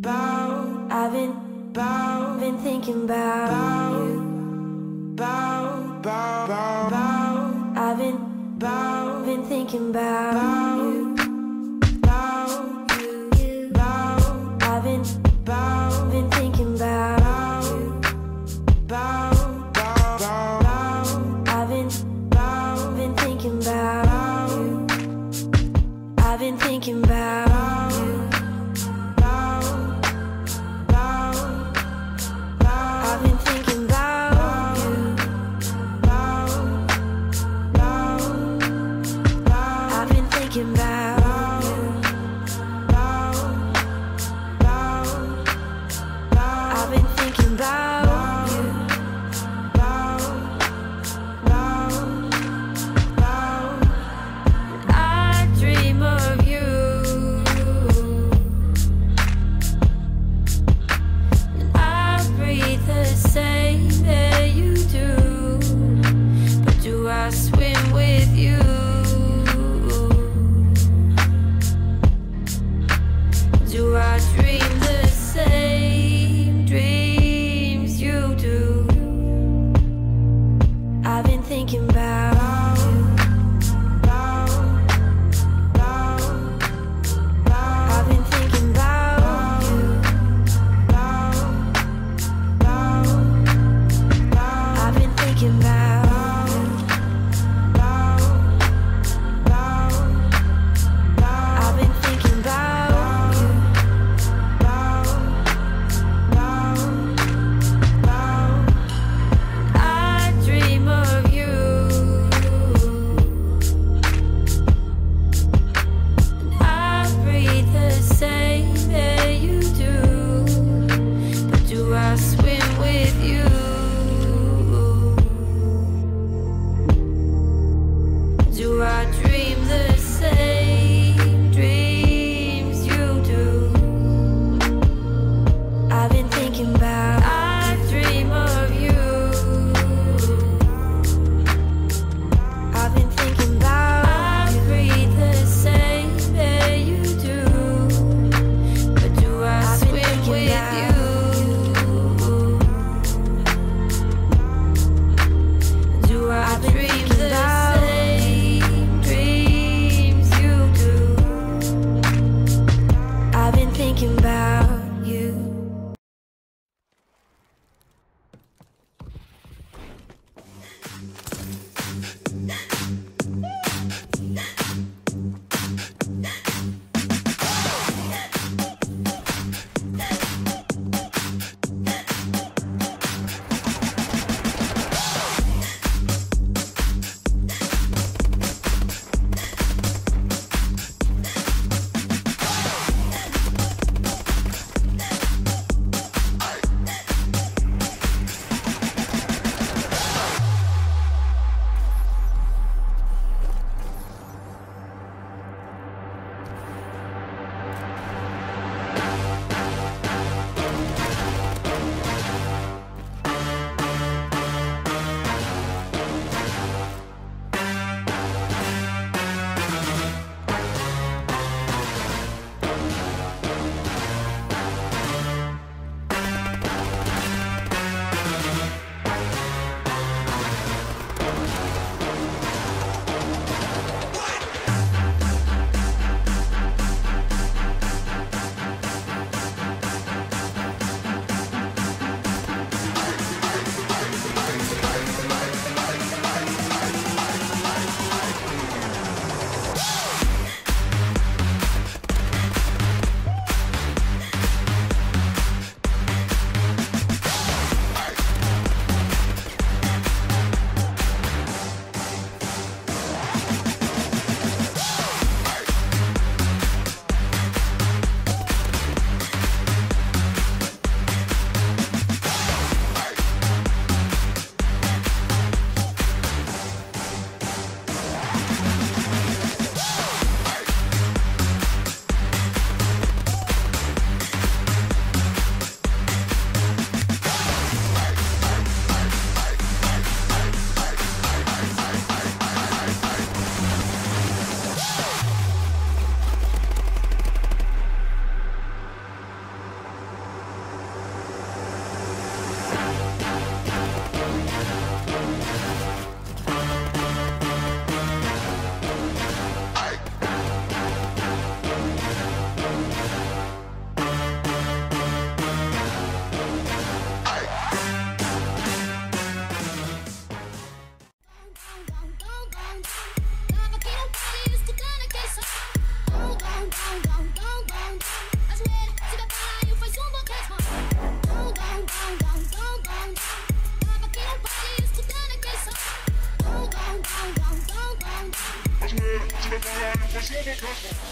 Bow. I've been. Been thinking about you. Bow. Bow. Bow. I've been bow. Been thinking about bow. I But I was overcome.